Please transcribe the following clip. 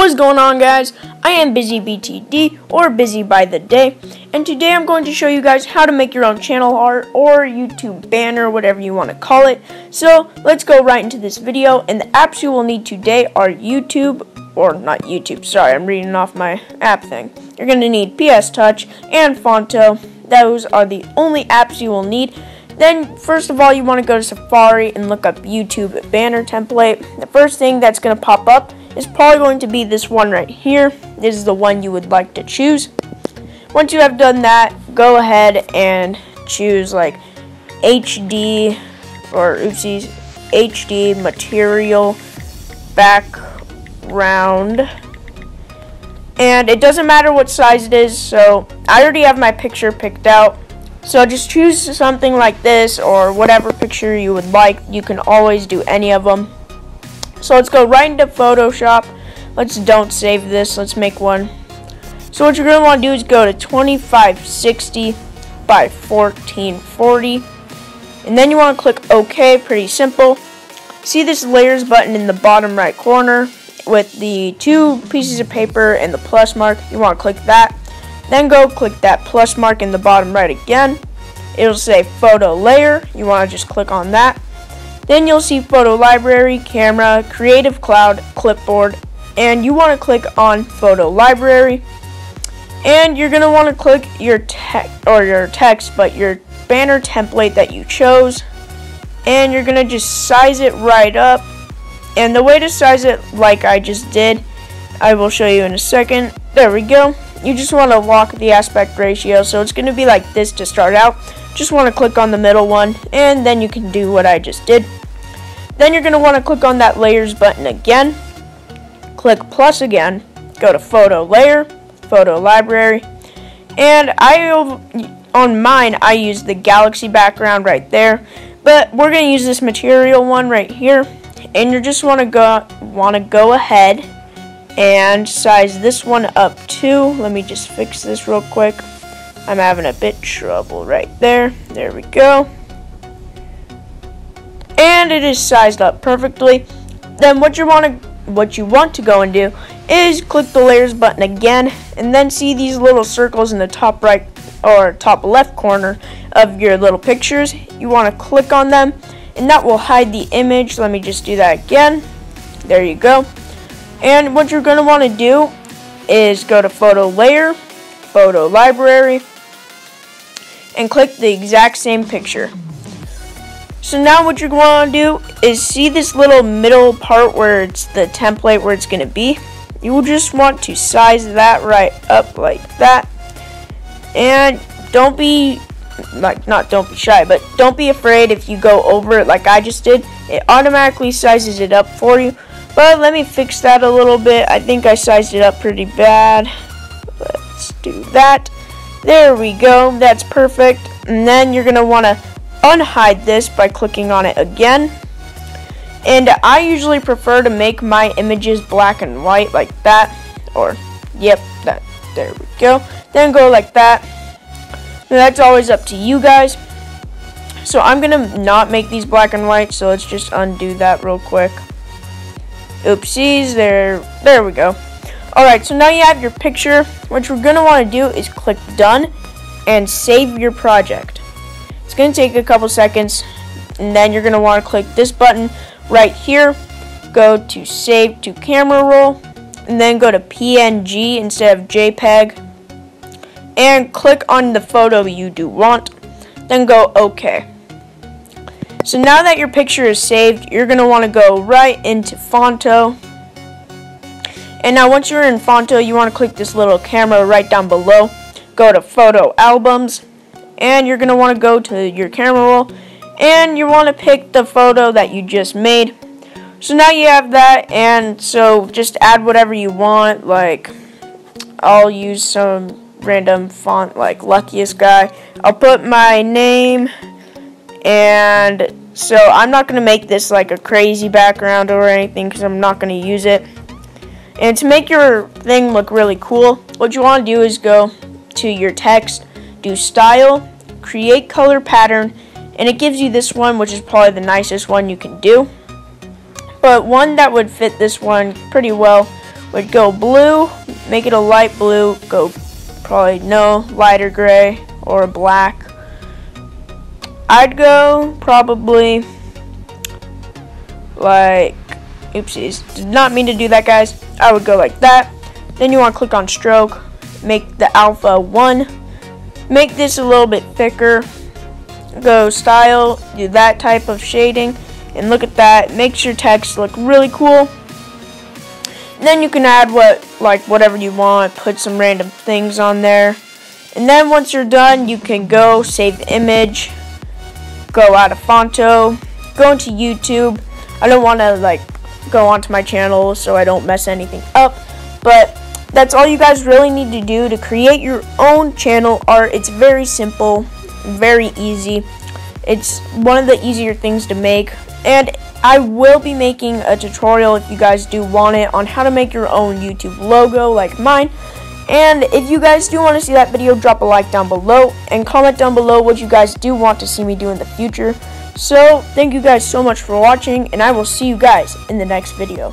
What's going on guys? I am Busy BTD or Busy by the Day and today I'm going to show you guys how to make your own channel art or YouTube banner whatever you want to call it. So let's go right into this video and the apps you will need today are YouTube or not YouTube sorry I'm reading off my app thing. You're going to need PS Touch and Phonto. Those are the only apps you will need then, first of all, you want to go to Safari and look up YouTube banner template. The first thing that's going to pop up is probably going to be this one right here. This is the one you would like to choose. Once you have done that, go ahead and choose like HD or oopsies, HD material background. And it doesn't matter what size it is, so I already have my picture picked out. So just choose something like this or whatever picture you would like. You can always do any of them. So let's go right into Photoshop. Let's don't save this. Let's make one. So what you're going to want to do is go to 2560 by 1440. And then you want to click OK. Pretty simple. See this layers button in the bottom right corner with the two pieces of paper and the plus mark. You want to click that. Then go click that plus mark in the bottom right again. It'll say photo layer. You want to just click on that. Then you'll see photo library, camera, creative cloud, clipboard, and you want to click on photo library. And you're going to want to click your text or your text, but your banner template that you chose. And you're going to just size it right up. And the way to size it like I just did, I will show you in a second. There we go you just want to lock the aspect ratio. So it's going to be like this to start out. Just want to click on the middle one and then you can do what I just did. Then you're going to want to click on that layers button again. Click plus again. Go to photo layer, photo library. And I, on mine, I use the galaxy background right there. But we're going to use this material one right here. And you just want to go want to go ahead and size this one up too. Let me just fix this real quick. I'm having a bit trouble right there. There we go. And it is sized up perfectly. Then what you want to what you want to go and do is click the layers button again and then see these little circles in the top right or top left corner of your little pictures. You want to click on them and that will hide the image. Let me just do that again. There you go. And what you're going to want to do is go to photo layer, photo library, and click the exact same picture. So now what you're going to do is see this little middle part where it's the template where it's going to be. You will just want to size that right up like that. And don't be like not don't be shy, but don't be afraid if you go over it like I just did. It automatically sizes it up for you. But let me fix that a little bit. I think I sized it up pretty bad. Let's do that. There we go. That's perfect. And then you're going to want to unhide this by clicking on it again. And I usually prefer to make my images black and white like that. Or, yep, that. There we go. Then go like that. And that's always up to you guys. So I'm going to not make these black and white. So let's just undo that real quick. Oopsies, there, there we go. Alright, so now you have your picture. What you're going to want to do is click done and save your project. It's going to take a couple seconds and then you're going to want to click this button right here. Go to save to camera roll and then go to PNG instead of JPEG and click on the photo you do want. Then go OK. So now that your picture is saved, you're going to want to go right into Phonto. And now once you're in Phonto, you want to click this little camera right down below. Go to Photo Albums. And you're going to want to go to your camera roll. And you want to pick the photo that you just made. So now you have that. And so just add whatever you want. Like, I'll use some random font like Luckiest Guy. I'll put my name and so I'm not going to make this like a crazy background or anything because I'm not going to use it. And to make your thing look really cool, what you want to do is go to your text, do style, create color pattern, and it gives you this one, which is probably the nicest one you can do. But one that would fit this one pretty well would go blue, make it a light blue, go probably no, lighter gray or black. I'd go probably like, oopsies, did not mean to do that guys. I would go like that. Then you want to click on stroke, make the alpha 1, make this a little bit thicker, go style, do that type of shading, and look at that, makes your text look really cool. And then you can add what, like whatever you want, put some random things on there. And then once you're done, you can go save the image, go out of Phonto, go into YouTube. I don't want to like go onto my channel so I don't mess anything up, but that's all you guys really need to do to create your own channel art. It's very simple, very easy. It's one of the easier things to make. And I will be making a tutorial if you guys do want it on how to make your own YouTube logo like mine. And if you guys do want to see that video, drop a like down below and comment down below what you guys do want to see me do in the future. So, thank you guys so much for watching, and I will see you guys in the next video.